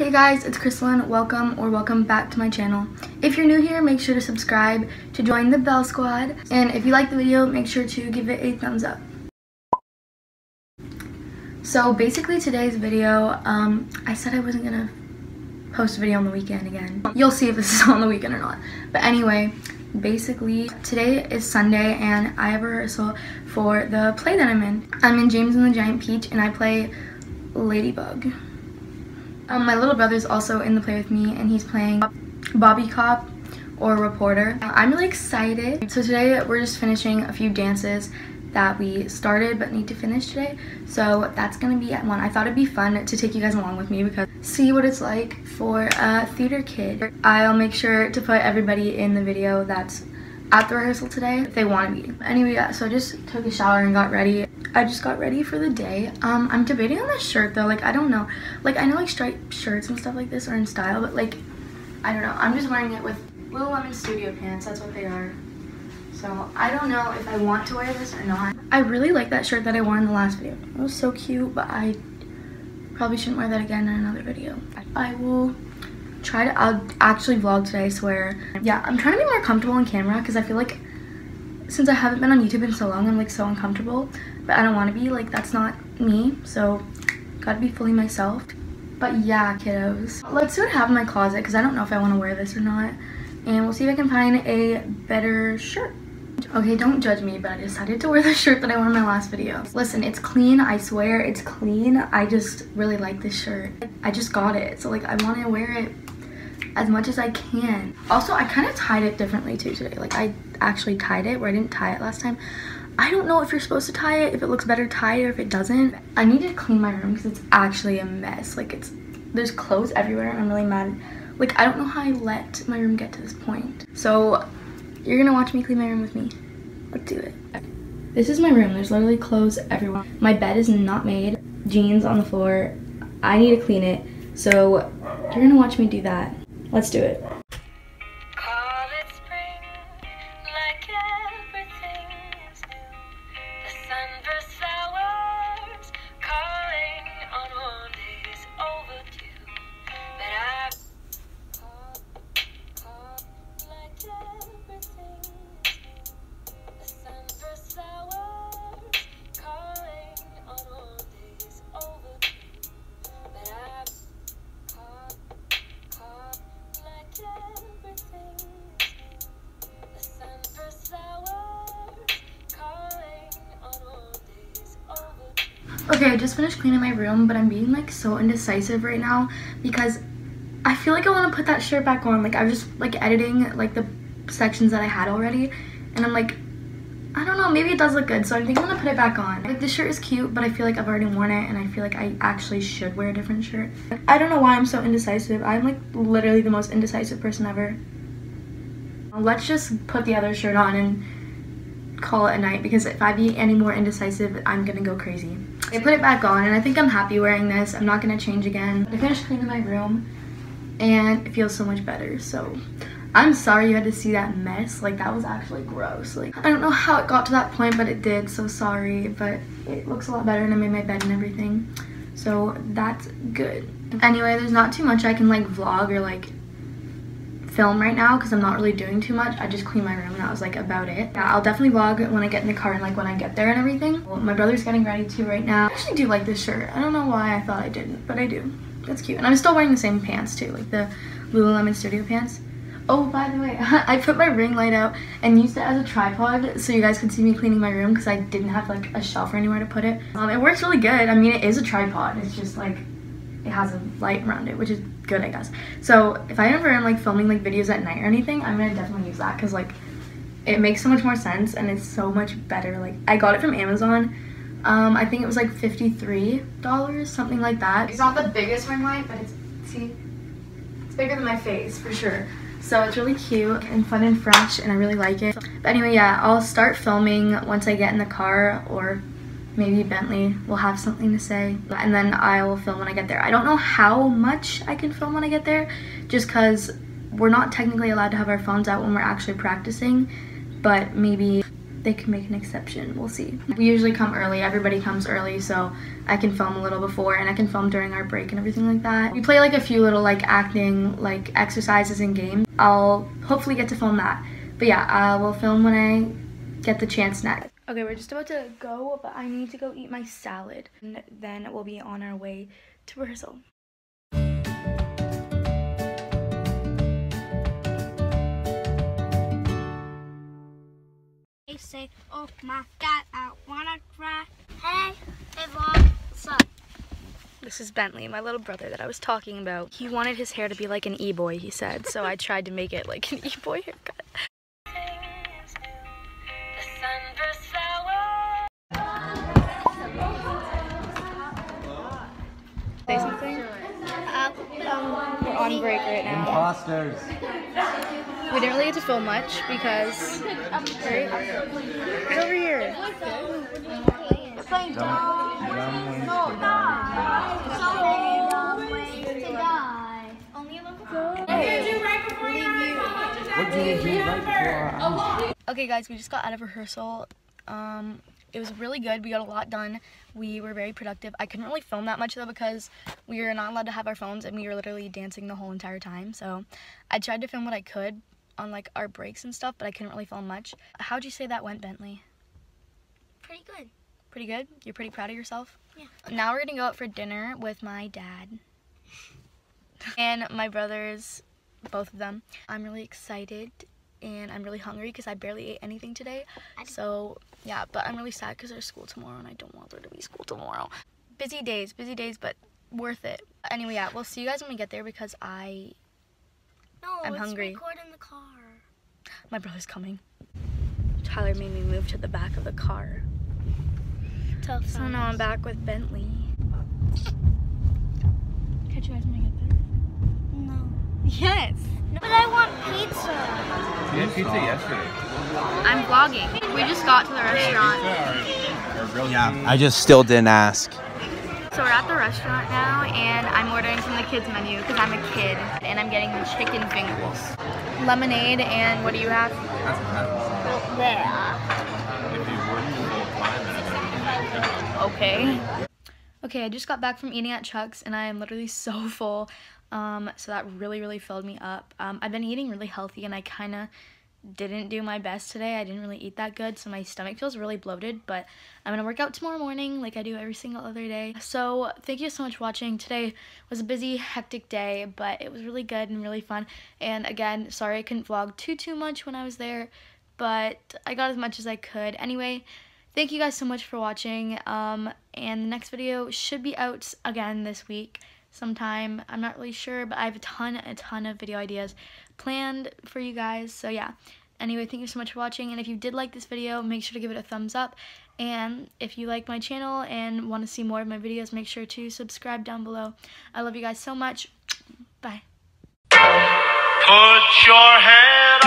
Hey guys, it's Krisalyn. Welcome or welcome back to my channel. If you're new here, make sure to subscribe to join the Bell Squad. And if you like the video, make sure to give it a thumbs up. So basically today's video, um, I said I wasn't gonna post a video on the weekend again. You'll see if this is on the weekend or not. But anyway, basically today is Sunday and I have a rehearsal for the play that I'm in. I'm in James and the Giant Peach and I play Ladybug. Um, my little brother's also in the play with me and he's playing Bobby Cop or Reporter. I'm really excited. So today we're just finishing a few dances that we started but need to finish today. So that's gonna be at one. I thought it'd be fun to take you guys along with me because see what it's like for a theater kid. I'll make sure to put everybody in the video that's at the rehearsal today if they want to be. Anyway, so I just took a shower and got ready. I just got ready for the day. Um, I'm debating on this shirt though. Like, I don't know. Like, I know like striped shirts and stuff like this are in style, but like, I don't know. I'm just wearing it with Lululemon Studio pants. That's what they are. So I don't know if I want to wear this or not. I really like that shirt that I wore in the last video. It was so cute, but I probably shouldn't wear that again in another video. I will try to I'll actually vlog today, I swear. Yeah, I'm trying to be more comfortable on camera because I feel like since I haven't been on YouTube in so long, I'm like so uncomfortable. But I don't want to be, like that's not me. So gotta be fully myself. But yeah, kiddos. Let's see what I have in my closet because I don't know if I want to wear this or not. And we'll see if I can find a better shirt. Okay, don't judge me, but I decided to wear the shirt that I wore in my last video. Listen, it's clean, I swear, it's clean. I just really like this shirt. I just got it, so like I want to wear it as much as I can. Also, I kind of tied it differently too today. Like I actually tied it where I didn't tie it last time. I don't know if you're supposed to tie it, if it looks better tied or if it doesn't. I need to clean my room because it's actually a mess. Like it's, there's clothes everywhere and I'm really mad. Like I don't know how I let my room get to this point. So you're gonna watch me clean my room with me. Let's do it. This is my room. There's literally clothes everywhere. My bed is not made. Jeans on the floor. I need to clean it. So you're gonna watch me do that. Let's do it. Okay, I just finished cleaning my room, but I'm being like so indecisive right now because I feel like I want to put that shirt back on. Like I was just like editing like the sections that I had already and I'm like, I don't know, maybe it does look good. So I think I'm gonna put it back on. Like this shirt is cute, but I feel like I've already worn it and I feel like I actually should wear a different shirt. I don't know why I'm so indecisive. I'm like literally the most indecisive person ever. Let's just put the other shirt on and call it a night because if I be any more indecisive, I'm gonna go crazy. I put it back on and I think I'm happy wearing this. I'm not gonna change again. I finished cleaning my room and it feels so much better. So I'm sorry you had to see that mess. Like that was actually gross. Like I don't know how it got to that point, but it did. So sorry, but it looks a lot better and I made my bed and everything. So that's good. Anyway, there's not too much I can like vlog or like film right now because I'm not really doing too much. I just cleaned my room and that was like about it. Yeah, I'll definitely vlog when I get in the car and like when I get there and everything. Well, my brother's getting ready too right now. I actually do like this shirt. I don't know why I thought I didn't, but I do. That's cute. And I'm still wearing the same pants too, like the Lululemon Studio pants. Oh, by the way, I put my ring light out and used it as a tripod so you guys could see me cleaning my room because I didn't have like a shelf or anywhere to put it. Um, it works really good. I mean, it is a tripod. It's just like, it has a light around it, which is good, I guess. So if I ever am like filming like videos at night or anything, I'm gonna definitely use that because like it makes so much more sense and it's so much better. Like I got it from Amazon. Um, I think it was like $53, something like that. It's not the biggest ring light, but it's, see, it's bigger than my face for sure. So it's really cute and fun and fresh and I really like it. But anyway, yeah, I'll start filming once I get in the car or maybe Bentley will have something to say and then I will film when I get there. I don't know how much I can film when I get there just because we're not technically allowed to have our phones out when we're actually practicing but maybe they can make an exception. We'll see. We usually come early. Everybody comes early, so I can film a little before and I can film during our break and everything like that. We play like a few little like acting like exercises and games. I'll hopefully get to film that. But yeah, uh, we'll film when I get the chance next. Okay, we're just about to go, but I need to go eat my salad. And then we'll be on our way to rehearsal. They say, oh my god, I wanna cry. Hey, hey vlog, what's up? This is Bentley, my little brother that I was talking about. He wanted his hair to be like an e-boy, he said, so I tried to make it like an e-boy haircut. On break right now. Imposters. We didn't really get to film much because right? It's over here. Dumb, dumb ways to What did you do right before? Okay guys, we just got out of rehearsal. Um, it was really good. We got a lot done. We were very productive. I couldn't really film that much though because we were not allowed to have our phones and we were literally dancing the whole entire time. So I tried to film what I could on like our breaks and stuff, but I couldn't really film much. How'd you say that went, Bentley? pretty good. Pretty good? You're pretty proud of yourself? Yeah. Now we're gonna go out for dinner with my dad and my brothers, both of them. I'm really excited and I'm really hungry because I barely ate anything today. So yeah, but I'm really sad because there's school tomorrow and I don't want there to be school tomorrow. Busy days, busy days, but worth it. Anyway, yeah, we'll see you guys when we get there because I, No, I'm hungry. record in the car. my brother's coming. Tyler made me move to the back of the car. Tough So now I'm back with Bentley. Catch you guys when we get there. No. Yes. But I want pizza. You had pizza yesterday. I'm vlogging. We just got to the restaurant. Yeah, I just still didn't ask. So we're at the restaurant now and I'm ordering from the kids menu because I'm a kid and I'm getting the chicken fingers. Lemonade and what do you have? There. Okay. Okay, I just got back from eating at Chuck's and I am literally so full. Um, so that really, really filled me up. Um, I've been eating really healthy and I kind of didn't do my best today. I didn't really eat that good, so my stomach feels really bloated, but I'm gonna work out tomorrow morning like I do every single other day. So thank you so much for watching. Today was a busy, hectic day, but it was really good and really fun. And again, sorry I couldn't vlog too, too much when I was there, but I got as much as I could. Anyway, thank you guys so much for watching, um, and the next video should be out again this week sometime. I'm not really sure, but I have a ton, a ton of video ideas planned for you guys. So yeah. Anyway, thank you so much for watching. And if you did like this video, make sure to give it a thumbs up. And if you like my channel and want to see more of my videos, make sure to subscribe down below. I love you guys so much. Bye. Put your hand